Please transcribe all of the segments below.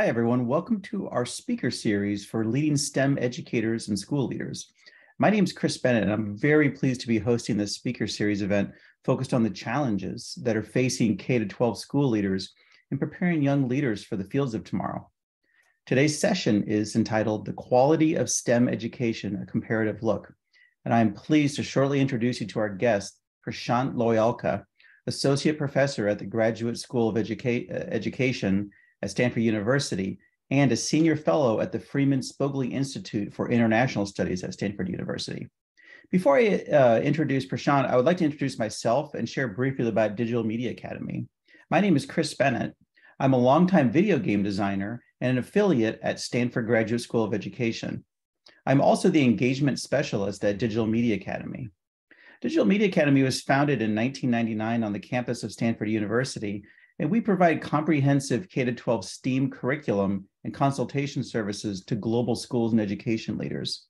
Hi, everyone. Welcome to our speaker series for leading STEM educators and school leaders. My name is Chris Bennett, and I'm very pleased to be hosting this speaker series event focused on the challenges that are facing K 12 school leaders in preparing young leaders for the fields of tomorrow. Today's session is entitled The Quality of STEM Education, a Comparative Look. And I'm pleased to shortly introduce you to our guest, Prashant Loyalka, Associate Professor at the Graduate School of Educa- Education at Stanford University and a senior fellow at the Freeman Spogli Institute for International Studies at Stanford University. Before I uh, introduce Prashant, I would like to introduce myself and share briefly about Digital Media Academy. My name is Chris Bennett. I'm a longtime video game designer and an affiliate at Stanford Graduate School of Education. I'm also the engagement specialist at Digital Media Academy. Digital Media Academy was founded in 1999 on the campus of Stanford University and we provide comprehensive K 12 STEAM curriculum and consultation services to global schools and education leaders.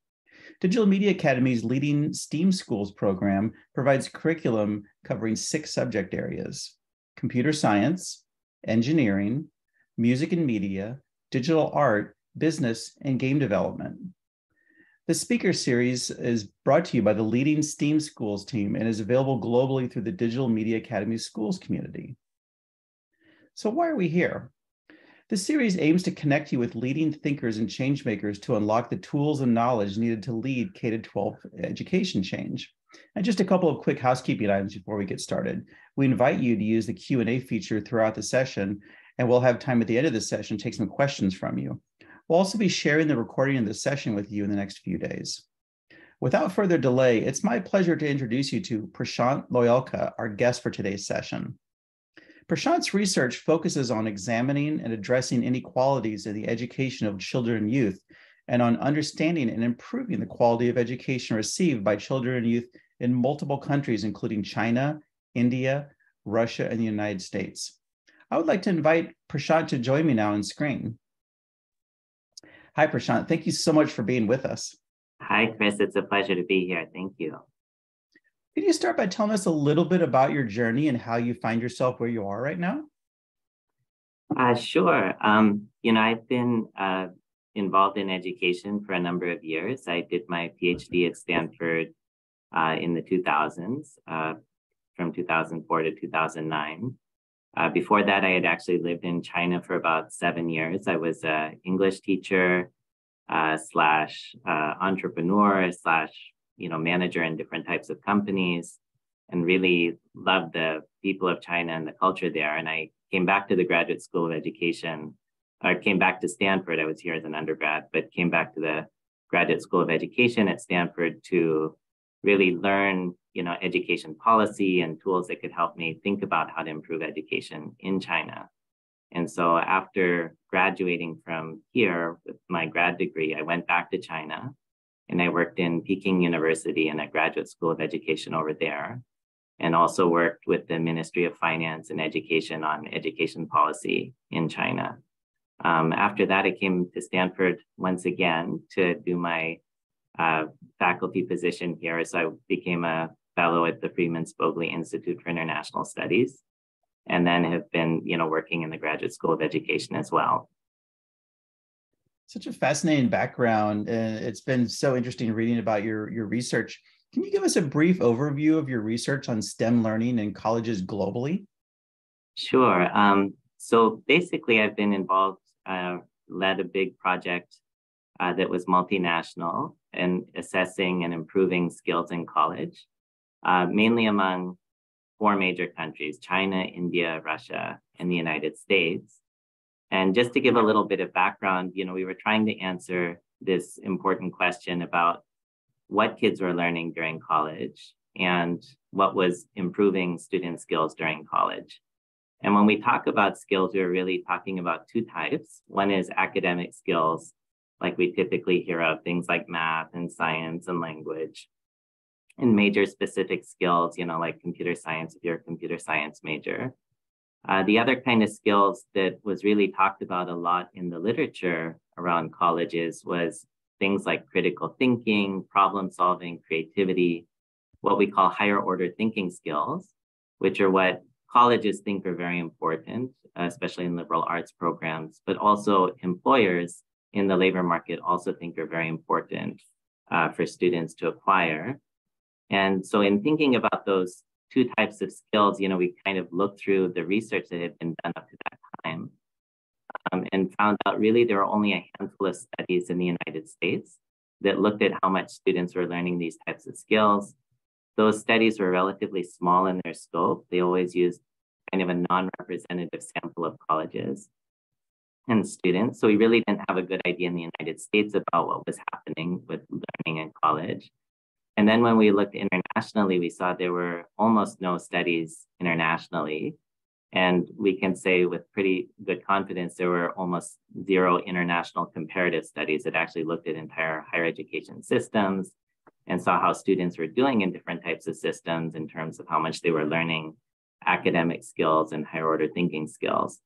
Digital Media Academy's leading STEAM schools program provides curriculum covering six subject areas computer science, engineering, music and media, digital art, business, and game development. The speaker series is brought to you by the leading STEAM schools team and is available globally through the Digital Media Academy schools community. So, why are we here? This series aims to connect you with leading thinkers and changemakers to unlock the tools and knowledge needed to lead K 12 education change. And just a couple of quick housekeeping items before we get started. We invite you to use the Q&A feature throughout the session, and we'll have time at the end of the session to take some questions from you. We'll also be sharing the recording of the session with you in the next few days. Without further delay, it's my pleasure to introduce you to Prashant Loyalka, our guest for today's session. Prashant's research focuses on examining and addressing inequalities in the education of children and youth, and on understanding and improving the quality of education received by children and youth in multiple countries, including China, India, Russia, and the United States. I would like to invite Prashant to join me now on screen. Hi, Prashant. Thank you so much for being with us. Hi, Chris. It's a pleasure to be here. Thank you. Can you start by telling us a little bit about your journey and how you find yourself where you are right now? Uh, sure. Um, you know, I've been uh, involved in education for a number of years. I did my PhD at Stanford uh, in the 2000s, uh, from 2004 to 2009. Uh, before that, I had actually lived in China for about seven years. I was an English teacher uh, slash entrepreneur slash you know, manager in different types of companies and really loved the people of China and the culture there. And I came back to the graduate school of education, or came back to Stanford. I was here as an undergrad, but came back to the graduate school of education at Stanford to really learn, you know, education policy and tools that could help me think about how to improve education in China. And so after graduating from here with my grad degree, I went back to China and I worked in Peking University and a graduate school of education over there, and also worked with the Ministry of Finance and Education on education policy in China. Um, after that, I came to Stanford once again to do my uh, faculty position here. So I became a fellow at the Freeman Spogli Institute for International Studies, and then have been, you know, working in the Graduate School of Education as well such a fascinating background and it's been so interesting reading about your your research. Can you give us a brief overview of your research on stem learning in colleges globally? Sure um, so basically i've been involved uh, led a big project uh, that was multinational and assessing and improving skills in college uh, mainly among four major countries china india russia and the united states and just to give a little bit of background, you know, we were trying to answer this important question about what kids were learning during college and what was improving student skills during college. And when we talk about skills, we're really talking about two types. One is academic skills, like we typically hear of things like math and science and language. And major specific skills, you know, like computer science, if you're a computer science major. Uh, the other kind of skills that was really talked about a lot in the literature around colleges was things like critical thinking, problem solving, creativity, what we call higher order thinking skills, which are what colleges think are very important, especially in liberal arts programs, but also employers in the labor market also think are very important uh, for students to acquire. And so in thinking about those two types of skills, you know, we kind of looked through the research that had been done up to that time um, and found out really there were only a handful of studies in the United States that looked at how much students were learning these types of skills. Those studies were relatively small in their scope. They always used kind of a non-representative sample of colleges and students. So we really didn't have a good idea in the United States about what was happening with learning in college. And then when we looked internationally, we saw there were almost no studies internationally. And we can say with pretty good confidence, there were almost zero international comparative studies that actually looked at entire higher education systems and saw how students were doing in different types of systems in terms of how much they were learning academic skills and higher order thinking skills.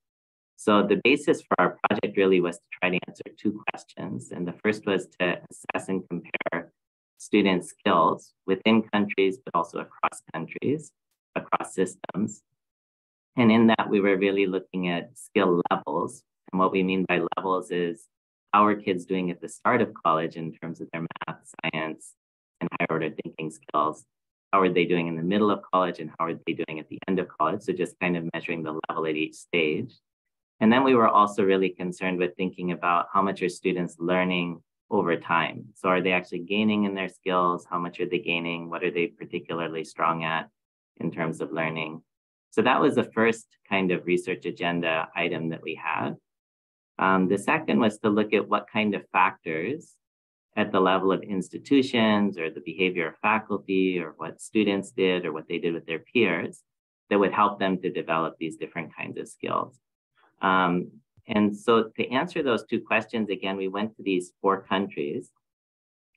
So the basis for our project really was to try to answer two questions. And the first was to assess and compare student skills within countries, but also across countries, across systems. And in that, we were really looking at skill levels. And what we mean by levels is how are kids doing at the start of college in terms of their math, science, and higher order thinking skills? How are they doing in the middle of college and how are they doing at the end of college? So just kind of measuring the level at each stage. And then we were also really concerned with thinking about how much are students learning over time. So are they actually gaining in their skills? How much are they gaining? What are they particularly strong at in terms of learning? So that was the first kind of research agenda item that we had. Um, the second was to look at what kind of factors at the level of institutions or the behavior of faculty or what students did or what they did with their peers that would help them to develop these different kinds of skills. Um, and so to answer those two questions, again, we went to these four countries,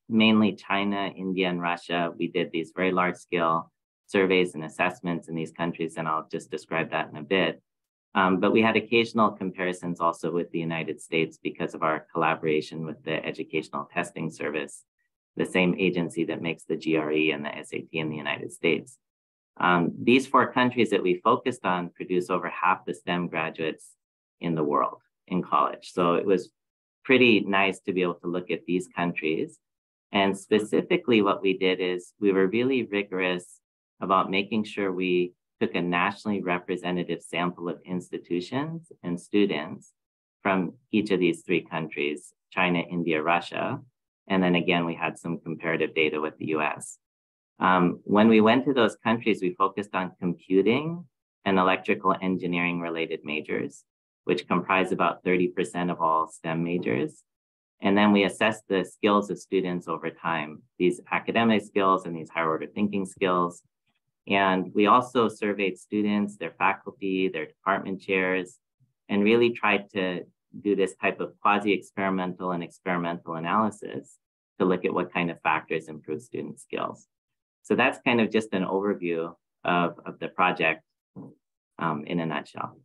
mainly China, India, and Russia. We did these very large scale surveys and assessments in these countries, and I'll just describe that in a bit. Um, but we had occasional comparisons also with the United States because of our collaboration with the Educational Testing Service, the same agency that makes the GRE and the SAT in the United States. Um, these four countries that we focused on produce over half the STEM graduates in the world in college. So it was pretty nice to be able to look at these countries. And specifically, what we did is we were really rigorous about making sure we took a nationally representative sample of institutions and students from each of these three countries China, India, Russia. And then again, we had some comparative data with the US. Um, when we went to those countries, we focused on computing and electrical engineering related majors which comprise about 30% of all STEM majors. And then we assess the skills of students over time, these academic skills and these higher order thinking skills. And we also surveyed students, their faculty, their department chairs, and really tried to do this type of quasi-experimental and experimental analysis to look at what kind of factors improve student skills. So that's kind of just an overview of, of the project um, in a nutshell.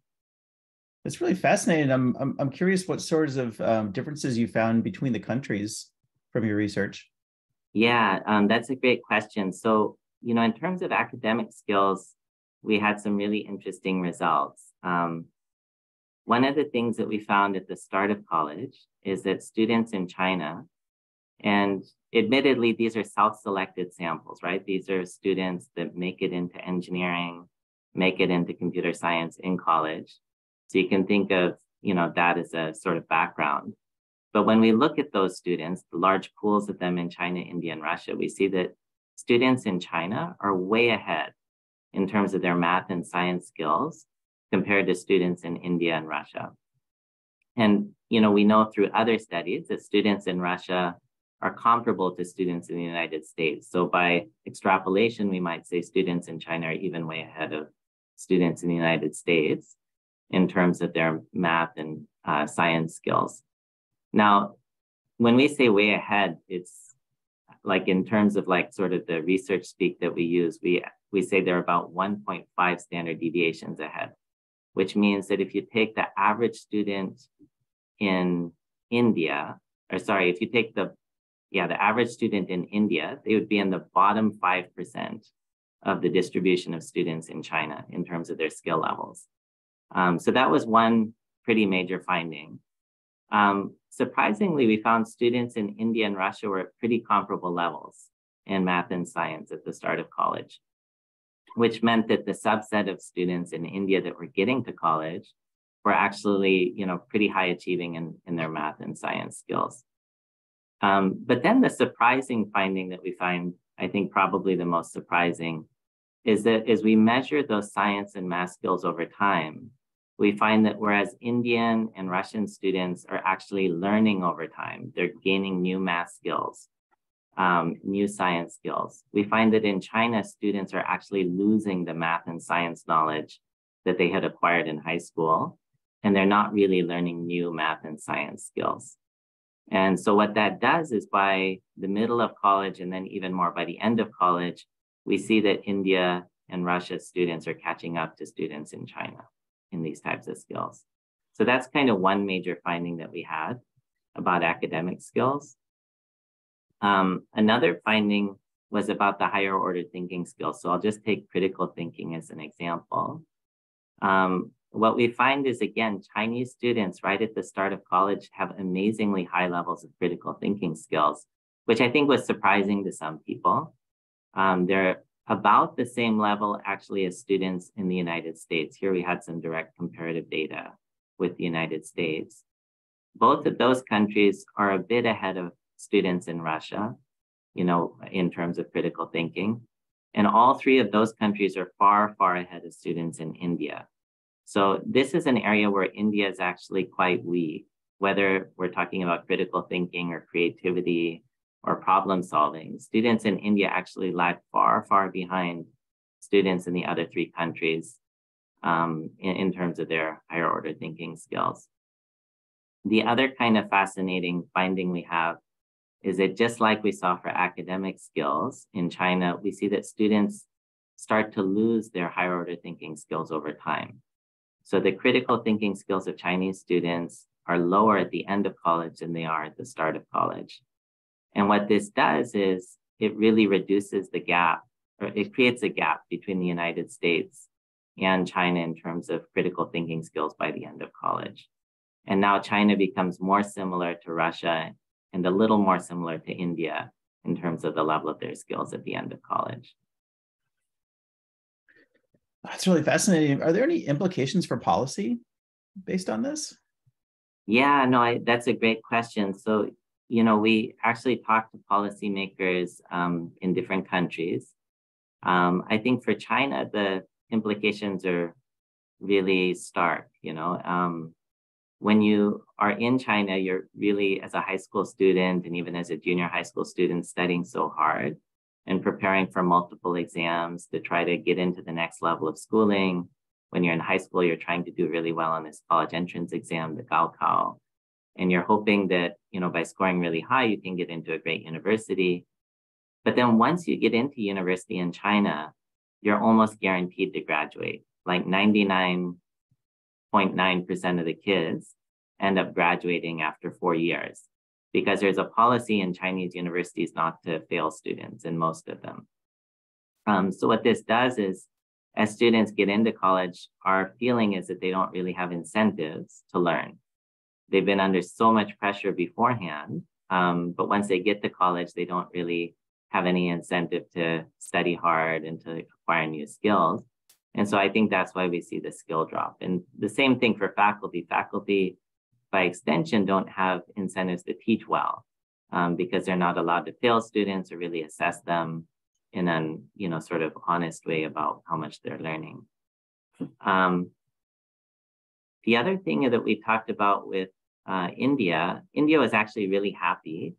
It's really fascinating. I'm, I'm, I'm curious what sorts of um, differences you found between the countries from your research. Yeah, um, that's a great question. So, you know, in terms of academic skills, we had some really interesting results. Um, one of the things that we found at the start of college is that students in China, and admittedly, these are self selected samples, right? These are students that make it into engineering, make it into computer science in college. So you can think of, you know, that as a sort of background. But when we look at those students, the large pools of them in China, India, and Russia, we see that students in China are way ahead in terms of their math and science skills compared to students in India and Russia. And you know, we know through other studies that students in Russia are comparable to students in the United States. So by extrapolation, we might say students in China are even way ahead of students in the United States in terms of their math and uh, science skills. Now, when we say way ahead, it's like in terms of like sort of the research speak that we use, we, we say they're about 1.5 standard deviations ahead, which means that if you take the average student in India, or sorry, if you take the, yeah, the average student in India, they would be in the bottom 5% of the distribution of students in China in terms of their skill levels. Um, so that was one pretty major finding. Um, surprisingly, we found students in India and Russia were at pretty comparable levels in math and science at the start of college, which meant that the subset of students in India that were getting to college were actually, you know, pretty high achieving in, in their math and science skills. Um, but then the surprising finding that we find, I think probably the most surprising, is that as we measure those science and math skills over time, we find that whereas Indian and Russian students are actually learning over time, they're gaining new math skills, um, new science skills. We find that in China, students are actually losing the math and science knowledge that they had acquired in high school, and they're not really learning new math and science skills. And so what that does is by the middle of college and then even more by the end of college, we see that India and Russia students are catching up to students in China in these types of skills. So that's kind of one major finding that we had about academic skills. Um, another finding was about the higher order thinking skills. So I'll just take critical thinking as an example. Um, what we find is again, Chinese students right at the start of college have amazingly high levels of critical thinking skills, which I think was surprising to some people. Um, they're about the same level actually as students in the United States. Here we had some direct comparative data with the United States. Both of those countries are a bit ahead of students in Russia, you know, in terms of critical thinking. And all three of those countries are far, far ahead of students in India. So this is an area where India is actually quite weak, whether we're talking about critical thinking or creativity or problem solving. Students in India actually lag far, far behind students in the other three countries um, in, in terms of their higher order thinking skills. The other kind of fascinating finding we have is that just like we saw for academic skills in China, we see that students start to lose their higher order thinking skills over time. So the critical thinking skills of Chinese students are lower at the end of college than they are at the start of college. And what this does is it really reduces the gap, or it creates a gap between the United States and China in terms of critical thinking skills by the end of college. And now China becomes more similar to Russia and a little more similar to India in terms of the level of their skills at the end of college. That's really fascinating. Are there any implications for policy based on this? Yeah, no, I, that's a great question. So, you know, we actually talked to policymakers um, in different countries. Um, I think for China, the implications are really stark. You know, um, when you are in China, you're really, as a high school student and even as a junior high school student, studying so hard and preparing for multiple exams to try to get into the next level of schooling. When you're in high school, you're trying to do really well on this college entrance exam, the Gaokao and you're hoping that you know by scoring really high you can get into a great university. But then once you get into university in china you're almost guaranteed to graduate. Like 99.9% of the kids end up graduating after four years because there's a policy in chinese universities not to fail students in most of them. Um, so what this does is as students get into college our feeling is that they don't really have incentives to learn they've been under so much pressure beforehand. Um, but once they get to college, they don't really have any incentive to study hard and to acquire new skills. And so I think that's why we see the skill drop. And the same thing for faculty. Faculty, by extension, don't have incentives to teach well um, because they're not allowed to fail students or really assess them in an you know sort of honest way about how much they're learning. Um, the other thing that we talked about with uh, India, India was actually really happy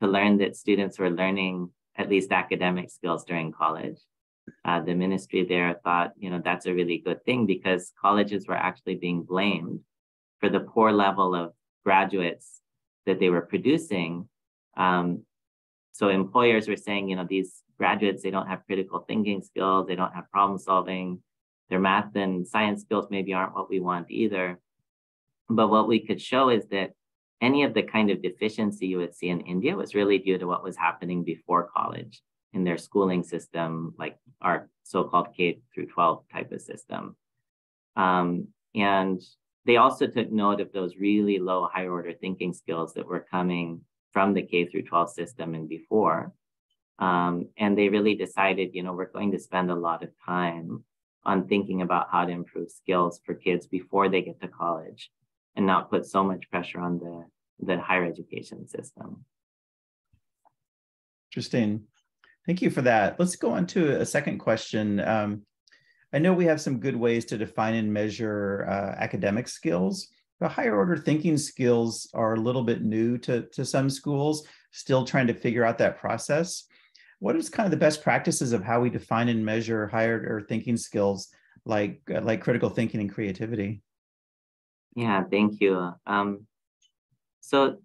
to learn that students were learning at least academic skills during college. Uh, the ministry there thought, you know, that's a really good thing because colleges were actually being blamed for the poor level of graduates that they were producing. Um, so employers were saying, you know, these graduates, they don't have critical thinking skills, they don't have problem solving, their math and science skills maybe aren't what we want either. But what we could show is that any of the kind of deficiency you would see in India was really due to what was happening before college. in their schooling system, like our so-called K through 12 type of system. Um, and they also took note of those really low higher order thinking skills that were coming from the K through 12 system and before. Um, and they really decided, you know, we're going to spend a lot of time on thinking about how to improve skills for kids before they get to college and not put so much pressure on the, the higher education system. Interesting. Thank you for that. Let's go on to a second question. Um, I know we have some good ways to define and measure uh, academic skills, but higher order thinking skills are a little bit new to, to some schools, still trying to figure out that process. What is kind of the best practices of how we define and measure higher order thinking skills like, uh, like critical thinking and creativity? Yeah, thank you. Um, so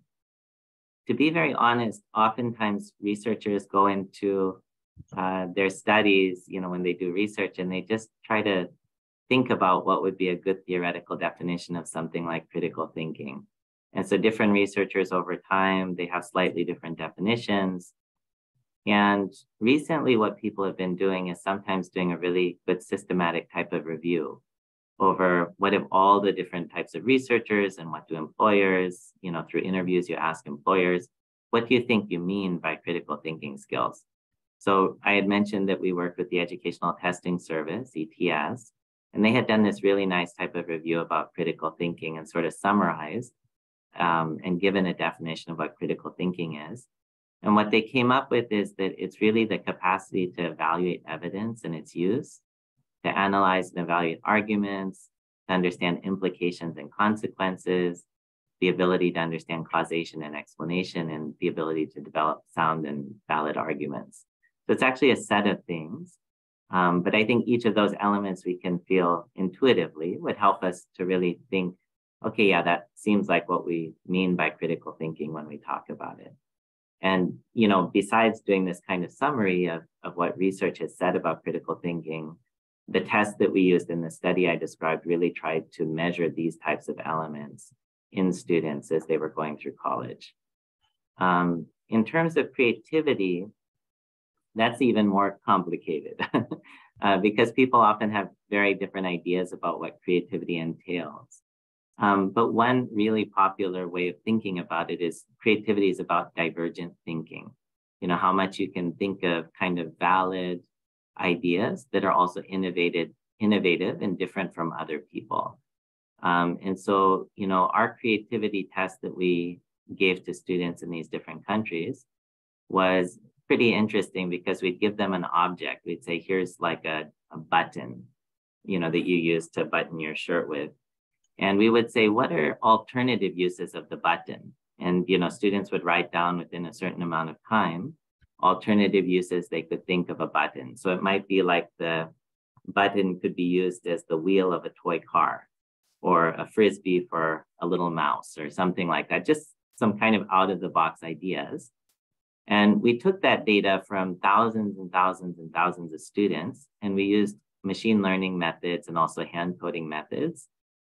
to be very honest, oftentimes researchers go into uh, their studies, you know, when they do research and they just try to think about what would be a good theoretical definition of something like critical thinking. And so different researchers over time, they have slightly different definitions. And recently, what people have been doing is sometimes doing a really good systematic type of review over what if all the different types of researchers and what do employers, you know, through interviews, you ask employers, what do you think you mean by critical thinking skills? So I had mentioned that we worked with the Educational Testing Service, ETS, and they had done this really nice type of review about critical thinking and sort of summarized um, and given a definition of what critical thinking is. And what they came up with is that it's really the capacity to evaluate evidence and its use, to analyze and evaluate arguments, to understand implications and consequences, the ability to understand causation and explanation, and the ability to develop sound and valid arguments. So it's actually a set of things. Um, but I think each of those elements we can feel intuitively would help us to really think, okay, yeah, that seems like what we mean by critical thinking when we talk about it. And, you know, besides doing this kind of summary of, of what research has said about critical thinking, the test that we used in the study I described really tried to measure these types of elements in students as they were going through college. Um, in terms of creativity, that's even more complicated uh, because people often have very different ideas about what creativity entails. Um, but one really popular way of thinking about it is creativity is about divergent thinking. You know, how much you can think of kind of valid ideas that are also innovative, innovative and different from other people. Um, and so, you know, our creativity test that we gave to students in these different countries was pretty interesting because we'd give them an object. We'd say, here's like a, a button, you know, that you use to button your shirt with. And we would say, what are alternative uses of the button? And, you know, students would write down within a certain amount of time alternative uses they could think of a button. So it might be like the button could be used as the wheel of a toy car or a frisbee for a little mouse or something like that, just some kind of out of the box ideas. And we took that data from thousands and thousands and thousands of students, and we used machine learning methods and also hand coding methods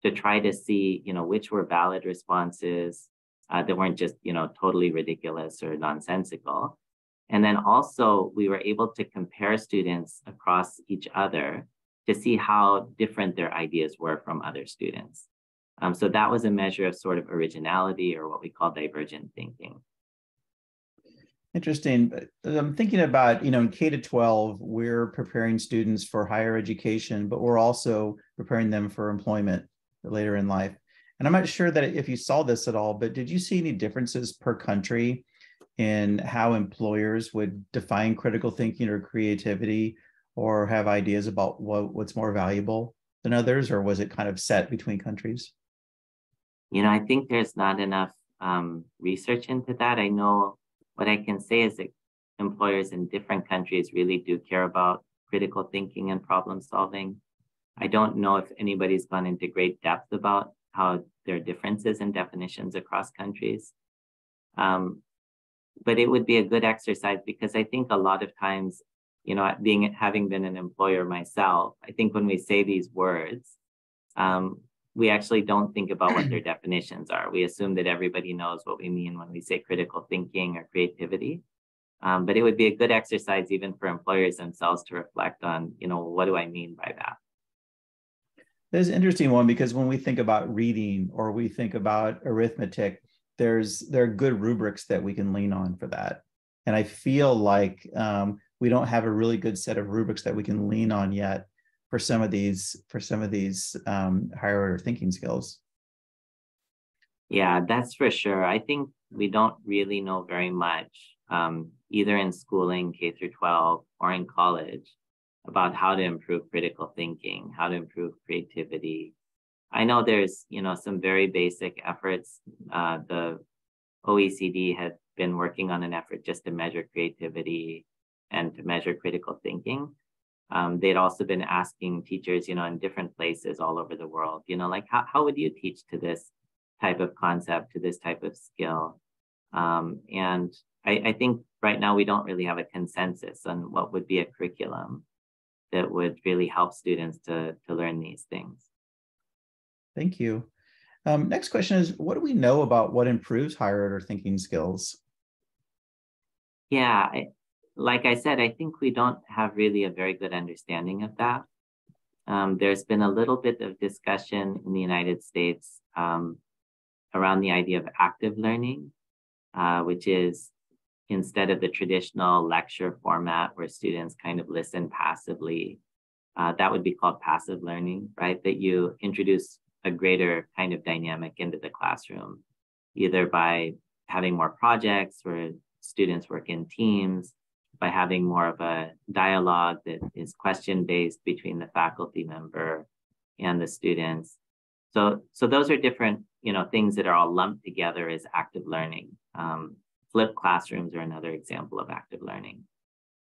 to try to see, you know, which were valid responses uh, that weren't just, you know, totally ridiculous or nonsensical. And then also we were able to compare students across each other to see how different their ideas were from other students. Um, so that was a measure of sort of originality or what we call divergent thinking. Interesting. I'm thinking about, you know, in K to 12, we're preparing students for higher education, but we're also preparing them for employment later in life. And I'm not sure that if you saw this at all, but did you see any differences per country in how employers would define critical thinking or creativity or have ideas about what, what's more valuable than others, or was it kind of set between countries? You know, I think there's not enough um, research into that. I know what I can say is that employers in different countries really do care about critical thinking and problem solving. I don't know if anybody's gone into great depth about how there are differences in definitions across countries. Um, but it would be a good exercise because I think a lot of times, you know, being having been an employer myself, I think when we say these words, um, we actually don't think about what their definitions are. We assume that everybody knows what we mean when we say critical thinking or creativity. Um, but it would be a good exercise even for employers themselves to reflect on, you know, what do I mean by that? That's an interesting one because when we think about reading or we think about arithmetic, there's there are good rubrics that we can lean on for that. And I feel like um, we don't have a really good set of rubrics that we can lean on yet for some of these for some of these um, higher order thinking skills. Yeah, that's for sure. I think we don't really know very much, um, either in schooling, K through 12, or in college, about how to improve critical thinking, how to improve creativity. I know there's, you know, some very basic efforts. Uh, the OECD had been working on an effort just to measure creativity and to measure critical thinking. Um, they'd also been asking teachers, you know, in different places all over the world, you know, like how, how would you teach to this type of concept, to this type of skill? Um, and I, I think right now we don't really have a consensus on what would be a curriculum that would really help students to, to learn these things. Thank you. Um, next question is, what do we know about what improves higher order thinking skills? Yeah, I, like I said, I think we don't have really a very good understanding of that. Um, there's been a little bit of discussion in the United States um, around the idea of active learning, uh, which is instead of the traditional lecture format where students kind of listen passively, uh, that would be called passive learning, right? That you introduce a greater kind of dynamic into the classroom, either by having more projects where students work in teams, by having more of a dialogue that is question based between the faculty member and the students. So, so those are different, you know, things that are all lumped together as active learning. Um, flipped classrooms are another example of active learning.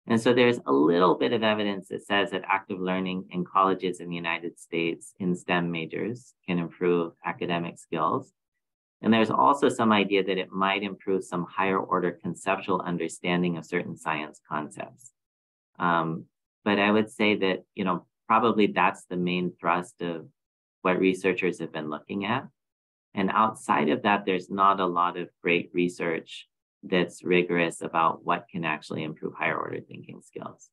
And so there's a little bit of evidence that says that active learning in colleges in the United States in STEM majors can improve academic skills. And there's also some idea that it might improve some higher order conceptual understanding of certain science concepts. Um, but I would say that, you know, probably that's the main thrust of what researchers have been looking at. And outside of that, there's not a lot of great research that's rigorous about what can actually improve higher order thinking skills.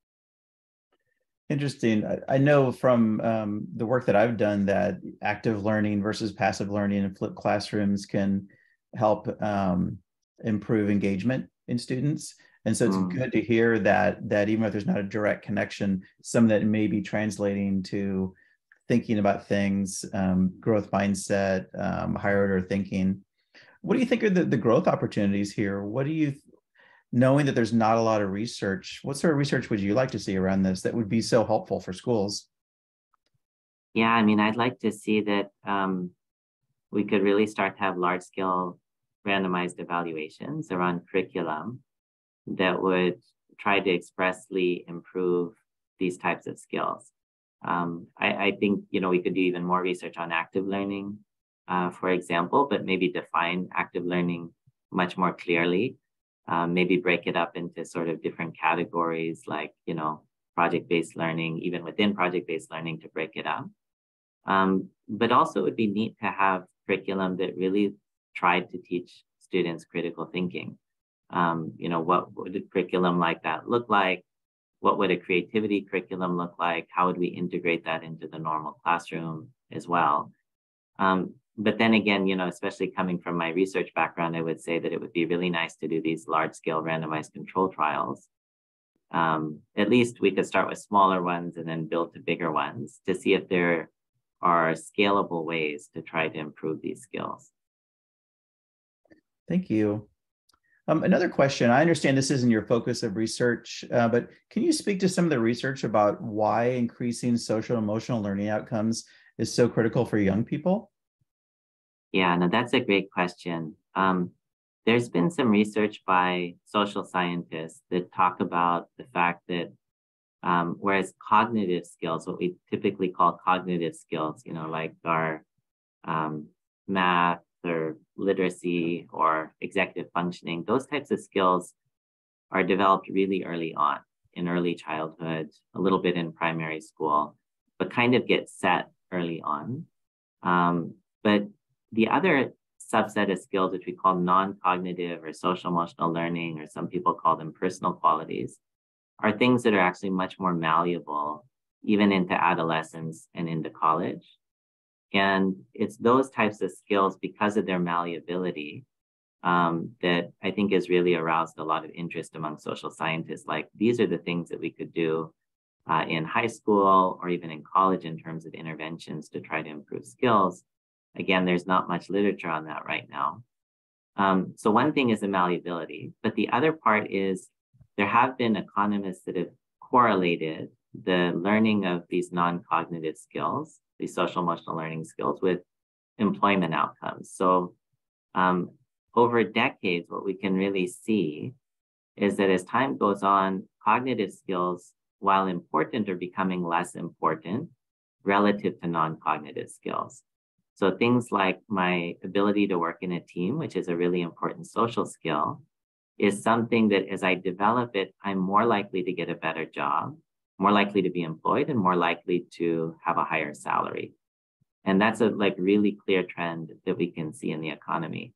Interesting. I, know from um, the work that I've done that active learning versus passive learning and flipped classrooms can help um, improve engagement in students. And so it's mm. good to hear that that even if there's not a direct connection, some that may be translating to thinking about things, um, growth mindset, um, higher order thinking. What do you think are the, the growth opportunities here? What do you knowing that there's not a lot of research, what sort of research would you like to see around this that would be so helpful for schools? Yeah, I mean, I'd like to see that um, we could really start to have large scale randomized evaluations around curriculum that would try to expressly improve these types of skills. Um, I, I, think you know we could do even more research on active learning, uh, for example, but maybe define active learning much more clearly um, maybe break it up into sort of different categories like, you know, project-based learning, even within project-based learning to break it up. Um, but also it would be neat to have curriculum that really tried to teach students critical thinking. Um, you know, what would a curriculum like that look like? What would a creativity curriculum look like? How would we integrate that into the normal classroom as well? Um, but then again, you know, especially coming from my research background, I would say that it would be really nice to do these large scale randomized control trials. Um, at least we could start with smaller ones and then build to bigger ones to see if there are scalable ways to try to improve these skills. Thank you. Um, another question, I understand this isn't your focus of research, uh, but can you speak to some of the research about why increasing social emotional learning outcomes is so critical for young people? Yeah, no, that's a great question. Um, there's been some research by social scientists that talk about the fact that um, whereas cognitive skills, what we typically call cognitive skills, you know, like our um, math or literacy or executive functioning, those types of skills are developed really early on in early childhood, a little bit in primary school, but kind of get set early on. Um, but the other subset of skills which we call non-cognitive or social emotional learning, or some people call them personal qualities, are things that are actually much more malleable even into adolescence and into college. And it's those types of skills because of their malleability um, that I think has really aroused a lot of interest among social scientists. Like these are the things that we could do uh, in high school or even in college in terms of interventions to try to improve skills. Again, there's not much literature on that right now. Um, so one thing is the malleability, but the other part is there have been economists that have correlated the learning of these non-cognitive skills, these social emotional learning skills with employment outcomes. So um, over decades, what we can really see is that as time goes on, cognitive skills, while important, are becoming less important relative to non-cognitive skills. So things like my ability to work in a team, which is a really important social skill, is something that as I develop it, I'm more likely to get a better job more likely to be employed and more likely to have a higher salary. And that's a like really clear trend that we can see in the economy.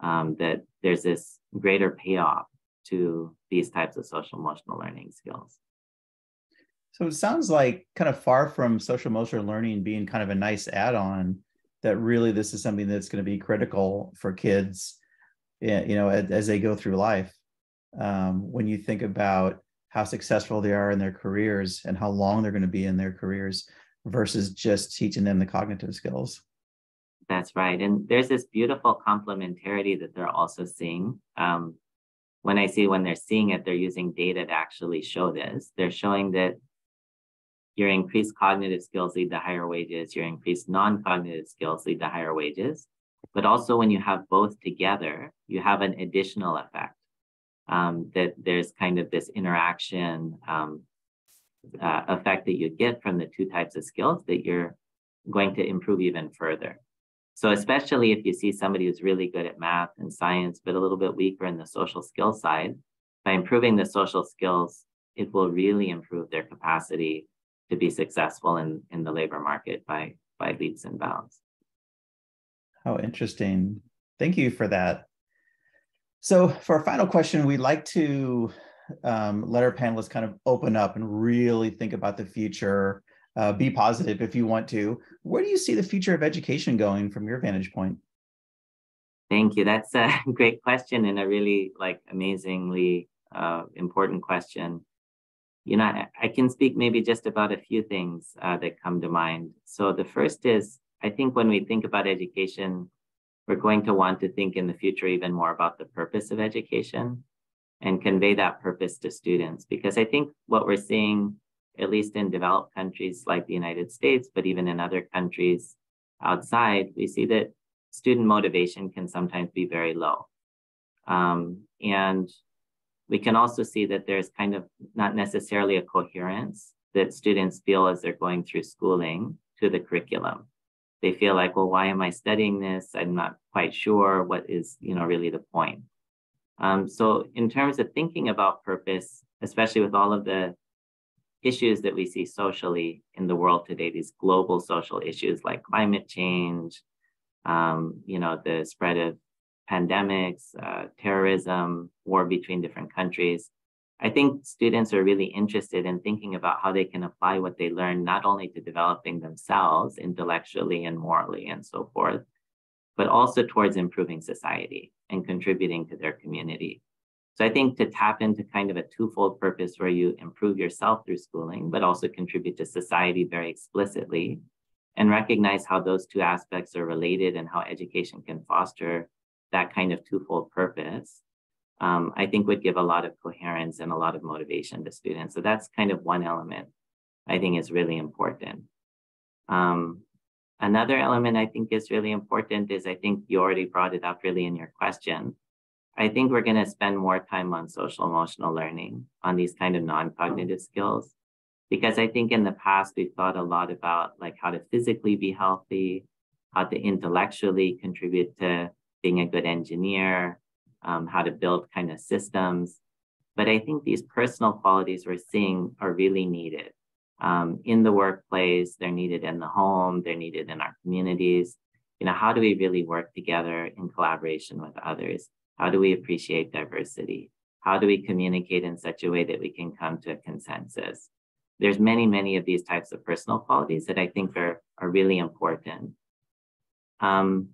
Um, that there's this greater payoff to these types of social emotional learning skills. So it sounds like kind of far from social emotional learning being kind of a nice add-on, that really this is something that's going to be critical for kids, eh, you know, as, as they go through life. Um, when you think about how successful they are in their careers and how long they're going to be in their careers versus just teaching them the cognitive skills. That's right. And there's this beautiful complementarity that they're also seeing. Um, when I see when they're seeing it, they're using data to actually show this. They're showing that your increased cognitive skills lead to higher wages, your increased non cognitive skills lead to higher wages. But also, when you have both together, you have an additional effect um, that there's kind of this interaction um, uh, effect that you get from the two types of skills that you're going to improve even further. So especially if you see somebody who's really good at math and science, but a little bit weaker in the social skill side, by improving the social skills, it will really improve their capacity to be successful in, in the labor market by, by leaps and bounds. How interesting. Thank you for that. So for our final question, we'd like to um, let our panelists kind of open up and really think about the future. Uh, be positive if you want to. Where do you see the future of education going from your vantage point? Thank you. That's a great question and a really like amazingly uh, important question. You know, I, can speak maybe just about a few things uh, that come to mind. So the first is, I think when we think about education, we're going to want to think in the future even more about the purpose of education and convey that purpose to students. Because I think what we're seeing, at least in developed countries like the United States, but even in other countries outside, we see that student motivation can sometimes be very low. Um, and we can also see that there's kind of not necessarily a coherence that students feel as they're going through schooling to the curriculum they feel like, well, why am I studying this? I'm not quite sure what is, you know, really the point. Um, so in terms of thinking about purpose, especially with all of the issues that we see socially in the world today, these global social issues like climate change, um, you know, the spread of pandemics, uh, terrorism, war between different countries, I think students are really interested in thinking about how they can apply what they learn, not only to developing themselves intellectually and morally and so forth, but also towards improving society and contributing to their community. So I think to tap into kind of a twofold purpose where you improve yourself through schooling, but also contribute to society very explicitly and recognize how those two aspects are related and how education can foster that kind of twofold purpose um, I think would give a lot of coherence and a lot of motivation to students. So that's kind of one element I think is really important. Um, another element I think is really important is I think you already brought it up really in your question. I think we're going to spend more time on social emotional learning, on these kind of non-cognitive skills, because I think in the past we've thought a lot about like how to physically be healthy, how to intellectually contribute to being a good engineer, um, how to build kind of systems. But I think these personal qualities we're seeing are really needed um, in the workplace, they're needed in the home, they're needed in our communities. you know, how do we really work together in collaboration with others? How do we appreciate diversity? How do we communicate in such a way that we can come to a consensus? There's many, many of these types of personal qualities that I think are, are really important. Um,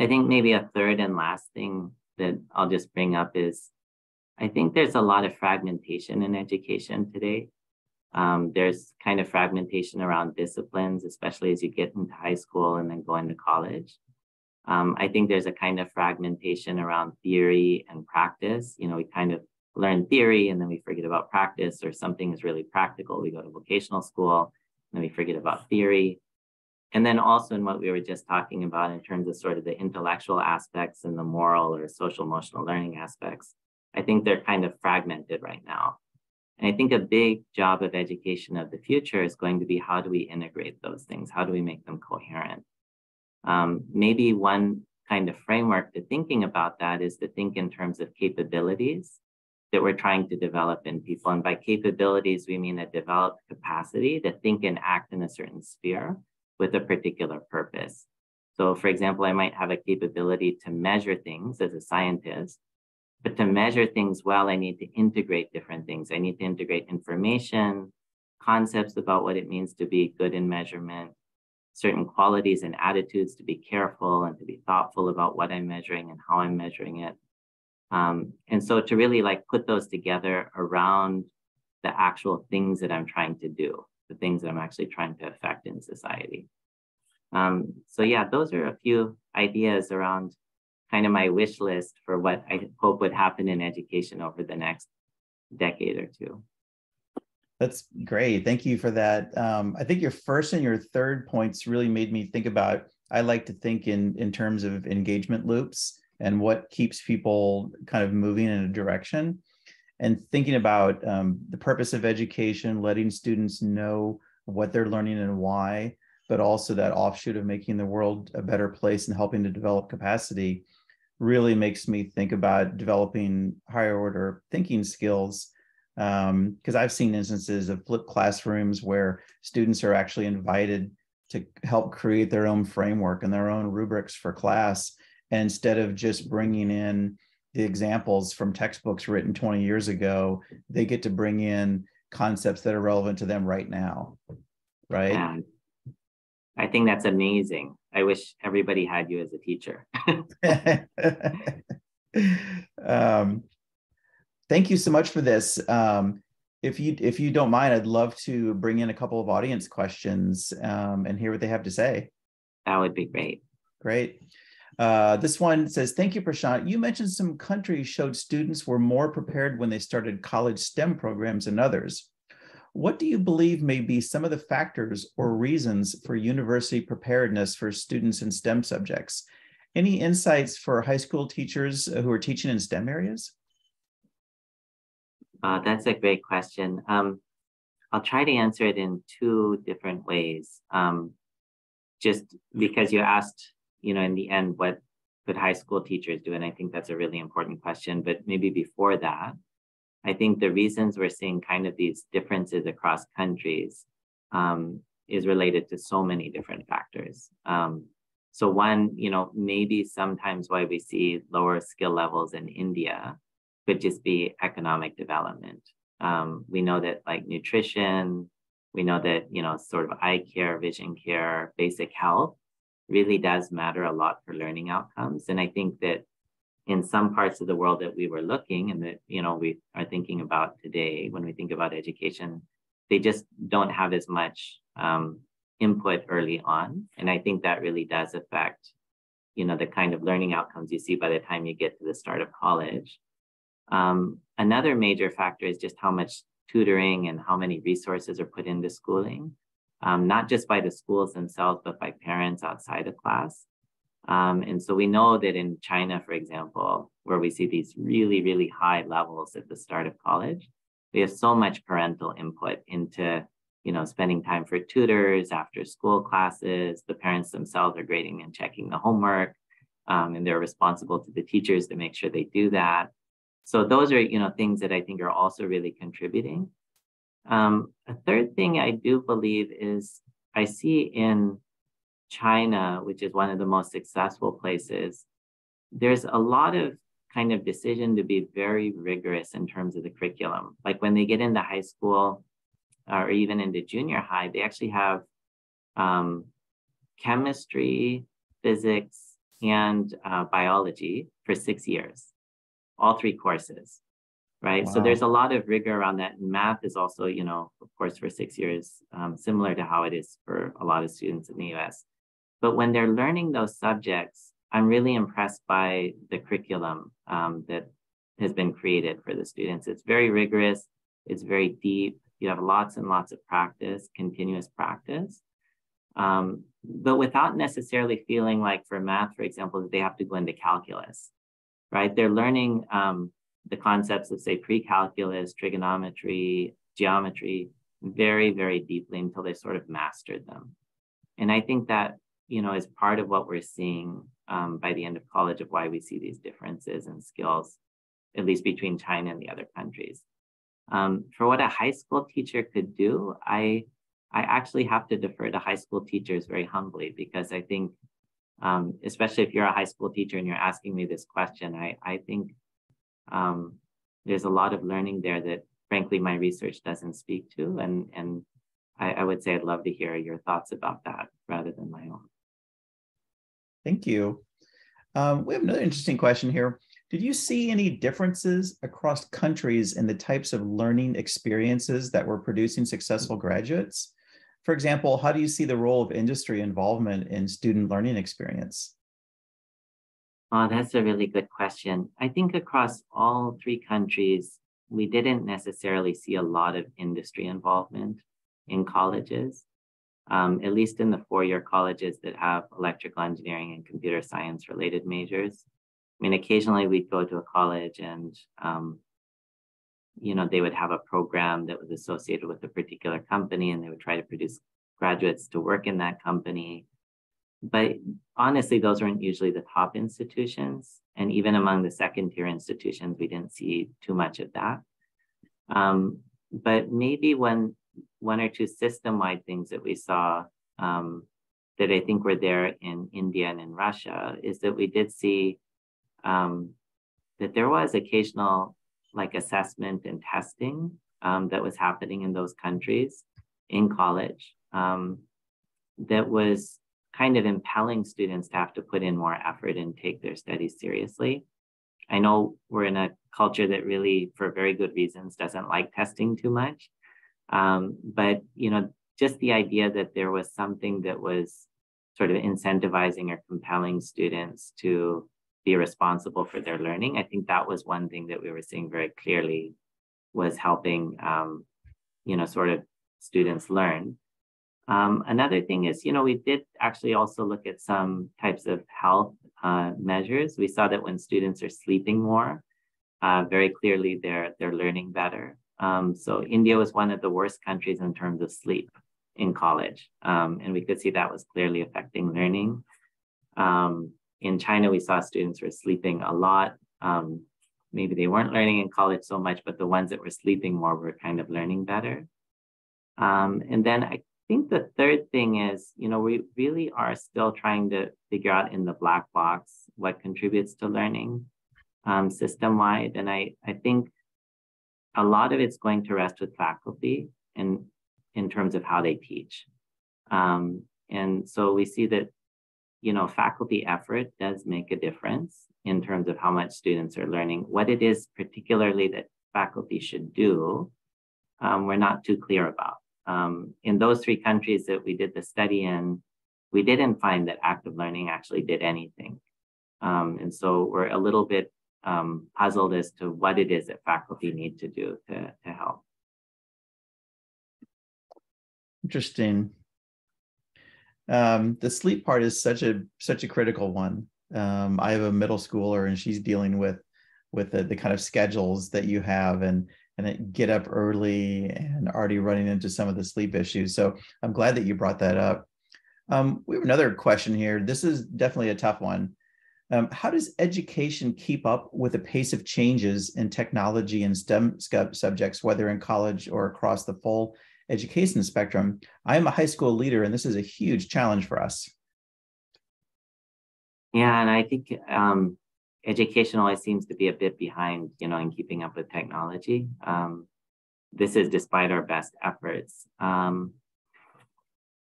I think maybe a third and last thing that I'll just bring up is I think there's a lot of fragmentation in education today. Um, there's kind of fragmentation around disciplines, especially as you get into high school and then go into college. Um, I think there's a kind of fragmentation around theory and practice. You know, we kind of learn theory and then we forget about practice, or something is really practical. We go to vocational school and we forget about theory. And then also in what we were just talking about in terms of sort of the intellectual aspects and the moral or social emotional learning aspects, I think they're kind of fragmented right now. And I think a big job of education of the future is going to be how do we integrate those things? How do we make them coherent? Um, maybe one kind of framework to thinking about that is to think in terms of capabilities that we're trying to develop in people. And by capabilities, we mean a developed capacity to think and act in a certain sphere with a particular purpose. So, for example, I might have a capability to measure things as a scientist, but to measure things well, I need to integrate different things. I need to integrate information, concepts about what it means to be good in measurement, certain qualities and attitudes to be careful and to be thoughtful about what I'm measuring and how I'm measuring it. Um, and so to really like put those together around the actual things that I'm trying to do, the things that I'm actually trying to affect in society. Um, so yeah, those are a few ideas around kind of my wish list for what I hope would happen in education over the next decade or two. That's great. Thank you for that. Um, I think your first and your third points really made me think about. I like to think in in terms of engagement loops and what keeps people kind of moving in a direction, and thinking about um, the purpose of education, letting students know what they're learning and why, but also that offshoot of making the world a better place and helping to develop capacity really makes me think about developing higher order thinking skills because um, I've seen instances of flipped classrooms where students are actually invited to help create their own framework and their own rubrics for class. Instead of just bringing in the examples from textbooks written 20 years ago, they get to bring in concepts that are relevant to them right now. Right. Yeah. I think that's amazing. I wish everybody had you as a teacher. um, thank you so much for this. Um, if you if you don't mind, I'd love to bring in a couple of audience questions um, and hear what they have to say. That would be great. Great. Uh, this one says, "Thank you, Prashant. You mentioned some countries showed students were more prepared when they started college STEM programs than others. What do you believe may be some of the factors or reasons for university preparedness for students in STEM subjects? Any insights for high school teachers who are teaching in STEM areas? Uh, that's a great question. Um, I'll try to answer it in two different ways. Um, just because you asked, you know, in the end, what could high school teachers do? And I think that's a really important question. But maybe before that, I think the reasons we're seeing kind of these differences across countries um, is related to so many different factors. Um, so one, you know, maybe sometimes why we see lower skill levels in India could just be economic development. Um, we know that like nutrition, we know that, you know, sort of eye care, vision care, basic health really does matter a lot for learning outcomes. And I think that in some parts of the world that we were looking and that you know we are thinking about today when we think about education they just don't have as much um, input early on. And i think that really does affect you know the kind of learning outcomes you see by the time you get to the start of college. Um, another major factor is just how much tutoring and how many resources are put into schooling um, not just by the schools themselves but by parents outside of class um, and so we know that in China, for example, where we see these really, really high levels at the start of college, we have so much parental input into, you know, spending time for tutors, after school classes. The parents themselves are grading and checking the homework, um, and they're responsible to the teachers to make sure they do that. So those are, you know, things that I think are also really contributing. Um, a third thing I do believe is I see in China, which is one of the most successful places, there's a lot of kind of decision to be very rigorous in terms of the curriculum. Like when they get into high school or even into junior high, they actually have um, chemistry, physics, and uh, biology for six years, all three courses, right? Wow. So there's a lot of rigor around that. And math is also, you know, of course, for six years, um, similar to how it is for a lot of students in the US. But when they're learning those subjects, I'm really impressed by the curriculum um, that has been created for the students. It's very rigorous, it's very deep. You have lots and lots of practice, continuous practice. Um, but without necessarily feeling like for math, for example, that they have to go into calculus, right? They're learning um, the concepts of, say, pre-calculus, trigonometry, geometry, very, very deeply until they sort of mastered them. And I think that, you know, is part of what we're seeing um, by the end of college of why we see these differences in skills, at least between China and the other countries. Um, for what a high school teacher could do, I I actually have to defer to high school teachers very humbly because I think, um, especially if you're a high school teacher and you're asking me this question, I, I think um, there's a lot of learning there that frankly my research doesn't speak to. And, and I, I would say I'd love to hear your thoughts about that rather than my own. Thank you. Um, we have another interesting question here. Did you see any differences across countries in the types of learning experiences that were producing successful graduates? For example, how do you see the role of industry involvement in student learning experience? Oh, that's a really good question. I think across all three countries, we didn't necessarily see a lot of industry involvement in colleges, um, at least in the four-year colleges that have electrical engineering and computer science related majors. I mean, occasionally we'd go to a college and um, you know, they would have a program that was associated with a particular company and they would try to produce graduates to work in that company. But honestly, those weren't usually the top institutions. And even among the second tier institutions, we didn't see too much of that. Um, but maybe one, one or two system wide things that we saw um, that I think were there in India and in Russia is that we did see um, that there was occasional like assessment and testing um, that was happening in those countries in college um, that was kind of impelling students to have to put in more effort and take their studies seriously. I know we're in a culture that really, for very good reasons, doesn't like testing too much. Um, but you know, just the idea that there was something that was sort of incentivizing or compelling students to be responsible for their learning. I think that was one thing that we were seeing very clearly was helping, um, you know, sort of students learn. Um, another thing is, you know, we did actually also look at some types of health uh, measures. We saw that when students are sleeping more, uh, very clearly they're they're learning better. Um, so India was one of the worst countries in terms of sleep in college, um, and we could see that was clearly affecting learning. Um, in China, we saw students were sleeping a lot. Um, maybe they weren't learning in college so much, but the ones that were sleeping more were kind of learning better. Um, and then I think the third thing is, you know, we really are still trying to figure out in the black box what contributes to learning um, system wide. And I, I think a lot of it's going to rest with faculty in, in terms of how they teach. Um, and so we see that you know, faculty effort does make a difference in terms of how much students are learning. What it is particularly that faculty should do, um, we're not too clear about. Um, in those three countries that we did the study in, we didn't find that active learning actually did anything. Um, and so we're a little bit um, puzzled as to what it is that faculty need to do to, to help. Interesting um, the sleep part is such a such a critical one. Um, I have a middle schooler, and she's dealing with with the, the kind of schedules that you have, and and get up early, and already running into some of the sleep issues. So I'm glad that you brought that up. Um, we have another question here. This is definitely a tough one. Um, how does education keep up with the pace of changes in technology and STEM subjects, whether in college or across the full education spectrum, I am a high school leader, and this is a huge challenge for us. Yeah, and I think um, education always seems to be a bit behind, you know, in keeping up with technology. Um, this is despite our best efforts. Um,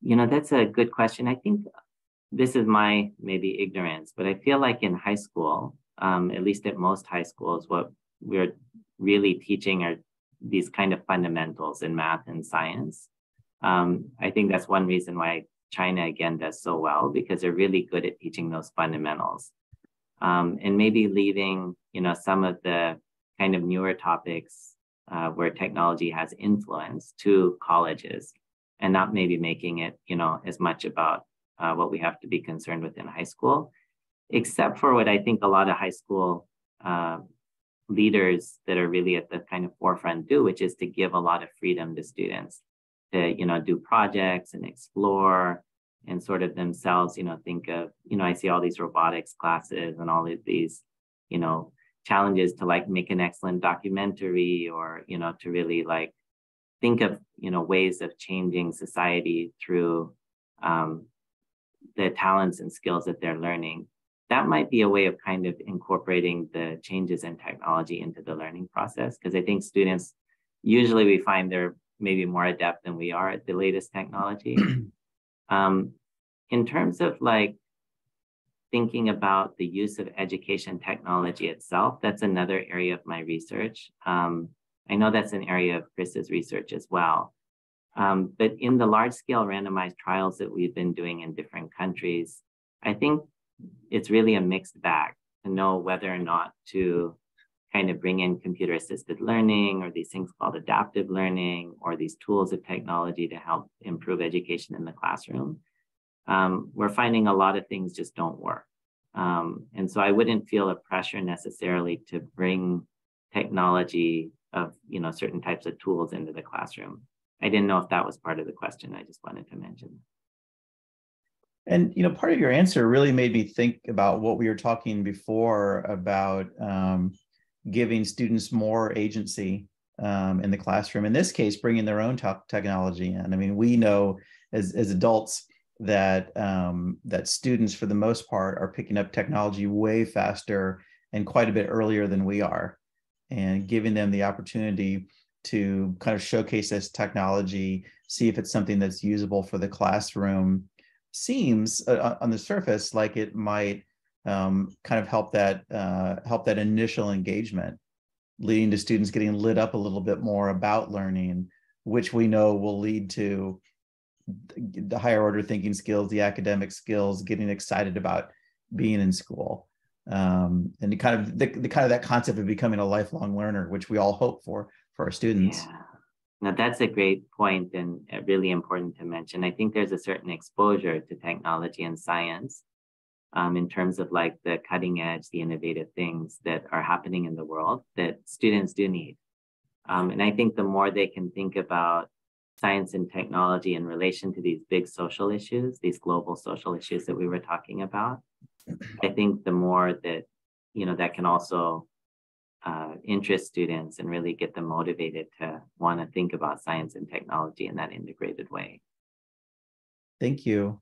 you know, that's a good question. I think this is my maybe ignorance, but I feel like in high school, um, at least at most high schools, what we're really teaching are these kind of fundamentals in math and science. Um, I think that's one reason why China again does so well because they're really good at teaching those fundamentals. Um, and maybe leaving, you know, some of the kind of newer topics uh, where technology has influence to colleges and not maybe making it, you know, as much about uh, what we have to be concerned with in high school, except for what I think a lot of high school uh, leaders that are really at the kind of forefront do, which is to give a lot of freedom to students to, you know, do projects and explore and sort of themselves, you know, think of, you know, I see all these robotics classes and all of these, you know, challenges to like make an excellent documentary or, you know, to really like think of, you know, ways of changing society through um, the talents and skills that they're learning. That might be a way of kind of incorporating the changes in technology into the learning process. Because I think students usually we find they're maybe more adept than we are at the latest technology. um, in terms of like thinking about the use of education technology itself, that's another area of my research. Um, I know that's an area of Chris's research as well. Um, but in the large scale randomized trials that we've been doing in different countries, I think it's really a mixed bag to know whether or not to kind of bring in computer assisted learning or these things called adaptive learning or these tools of technology to help improve education in the classroom. Um, we're finding a lot of things just don't work. Um, and so I wouldn't feel a pressure necessarily to bring technology of you know certain types of tools into the classroom. I didn't know if that was part of the question. I just wanted to mention. And you know, part of your answer really made me think about what we were talking before about um, giving students more agency um, in the classroom. In this case, bringing their own technology in. I mean, we know as as adults that um, that students, for the most part, are picking up technology way faster and quite a bit earlier than we are, and giving them the opportunity to kind of showcase this technology, see if it's something that's usable for the classroom, seems uh, on the surface like it might um, kind of help that uh, help that initial engagement, leading to students getting lit up a little bit more about learning, which we know will lead to the higher order thinking skills, the academic skills, getting excited about being in school, um, and the kind of the, the kind of that concept of becoming a lifelong learner, which we all hope for for our students. Yeah. Now that's a great point and really important to mention. I think there's a certain exposure to technology and science um, in terms of like the cutting edge, the innovative things that are happening in the world that students do need. Um, and I think the more they can think about science and technology in relation to these big social issues, these global social issues that we were talking about, I think the more that, you know, that can also uh, interest students and really get them motivated to want to think about science and technology in that integrated way. Thank you.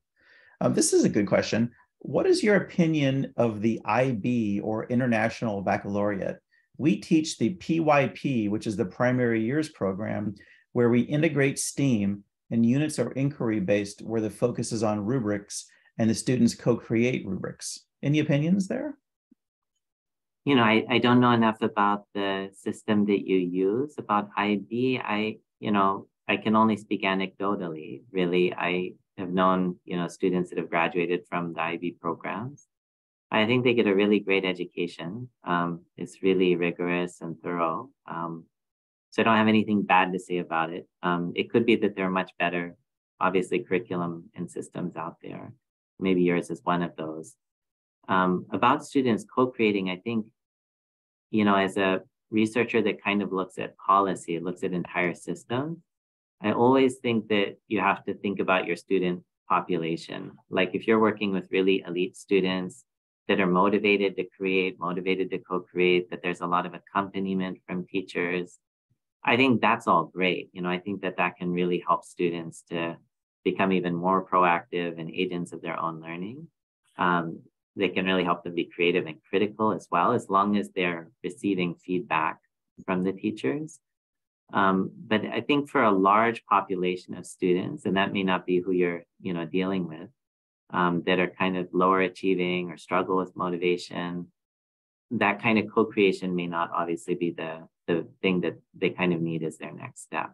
Um, this is a good question. What is your opinion of the IB or International Baccalaureate? We teach the PYP, which is the primary years program, where we integrate STEAM and units are inquiry based, where the focus is on rubrics and the students co create rubrics. Any opinions there? You know, I, I don't know enough about the system that you use about IB. I, you know, I can only speak anecdotally, really. I have known, you know, students that have graduated from the IB programs. I think they get a really great education. Um, it's really rigorous and thorough. Um, so I don't have anything bad to say about it. Um, it could be that there are much better, obviously, curriculum and systems out there. Maybe yours is one of those. Um, about students co-creating, I think, you know, as a researcher that kind of looks at policy, looks at entire systems, I always think that you have to think about your student population. Like if you're working with really elite students that are motivated to create, motivated to co-create, that there's a lot of accompaniment from teachers. I think that's all great. You know, I think that that can really help students to become even more proactive and agents of their own learning. Um, they can really help them be creative and critical as well, as long as they're receiving feedback from the teachers. Um, but I think for a large population of students, and that may not be who you're, you know, dealing with, um, that are kind of lower achieving or struggle with motivation, that kind of co-creation may not obviously be the the thing that they kind of need as their next step.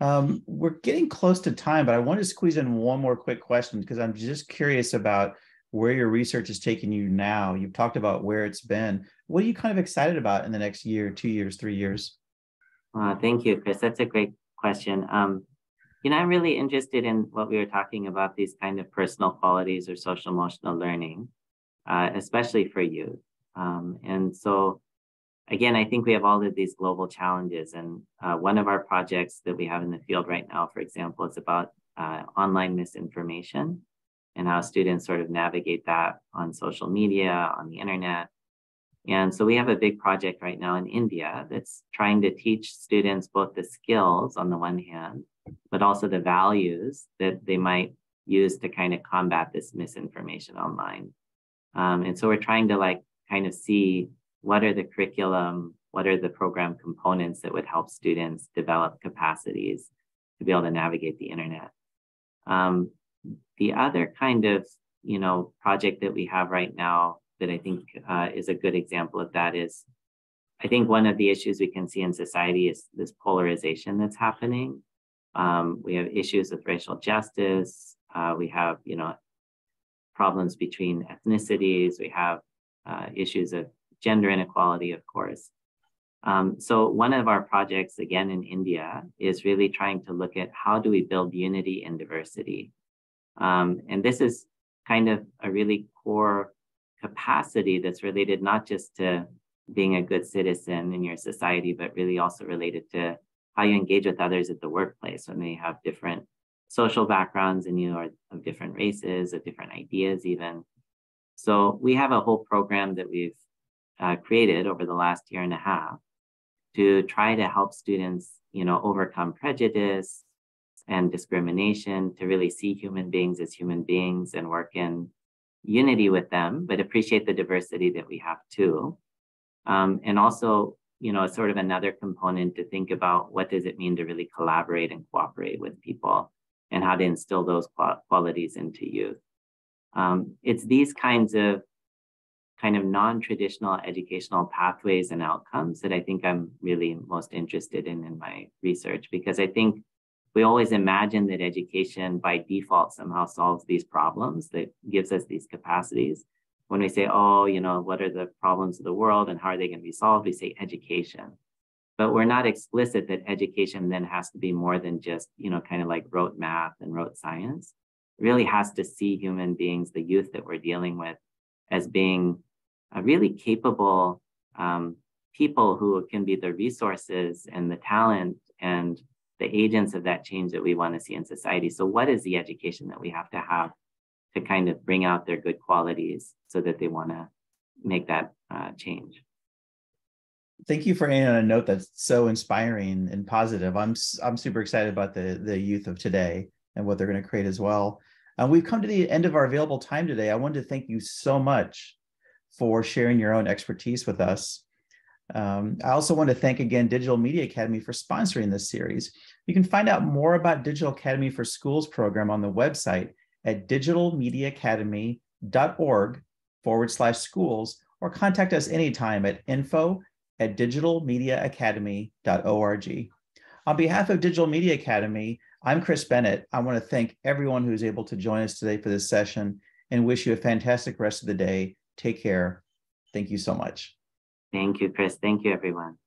Um, we're getting close to time, but I want to squeeze in one more quick question because I'm just curious about where your research is taking you now. You've talked about where it's been. What are you kind of excited about in the next year, two years, three years? Uh, thank you, Chris. That's a great question. Um, you know, I'm really interested in what we were talking about, these kind of personal qualities or social emotional learning, uh, especially for youth. Um, and so, again, I think we have all of these global challenges. And uh, one of our projects that we have in the field right now, for example, is about uh, online misinformation and how students sort of navigate that on social media, on the internet. And so we have a big project right now in India that's trying to teach students both the skills on the one hand, but also the values that they might use to kind of combat this misinformation online. Um, and so we're trying to like kind of see what are the curriculum, what are the program components that would help students develop capacities to be able to navigate the internet. Um, the other kind of, you know, project that we have right now that I think uh, is a good example of that is, I think one of the issues we can see in society is this polarization that's happening. Um, we have issues with racial justice. Uh, we have, you know, problems between ethnicities. We have uh, issues of gender inequality, of course. Um, so one of our projects, again in India, is really trying to look at how do we build unity in diversity. Um, and this is kind of a really core capacity that's related not just to being a good citizen in your society, but really also related to how you engage with others at the workplace when they have different social backgrounds and you are of different races, of different ideas, even. So we have a whole program that we've uh, created over the last year and a half to try to help students, you know, overcome prejudice, and discrimination, to really see human beings as human beings and work in unity with them, but appreciate the diversity that we have too. Um, and also, you know, sort of another component to think about what does it mean to really collaborate and cooperate with people and how to instill those qualities into youth. Um, it's these kinds of kind of non-traditional educational pathways and outcomes that I think I'm really most interested in in my research because I think we always imagine that education by default somehow solves these problems that gives us these capacities. When we say oh you know what are the problems of the world and how are they going to be solved? we say education. But we're not explicit that education then has to be more than just you know kind of like rote math and rote science. It really has to see human beings the youth that we're dealing with as being really capable um, people who can be the resources and the talent and the agents of that change that we want to see in society. So, what is the education that we have to have to kind of bring out their good qualities so that they want to make that uh, change? Thank you for ending on a note that's so inspiring and positive. I'm I'm super excited about the the youth of today and what they're going to create as well. Uh, we've come to the end of our available time today. I wanted to thank you so much for sharing your own expertise with us. Um, I also want to thank again Digital Media Academy for sponsoring this series. You can find out more about Digital Academy for Schools program on the website at digitalmediaacademy.org forward slash schools or contact us anytime at info at digitalmediaacademy.org. On behalf of Digital Media Academy, I'm Chris Bennett. I want to thank everyone who's able to join us today for this session and wish you a fantastic rest of the day. Take care. Thank you so much. Thank you, Chris. Thank you, everyone.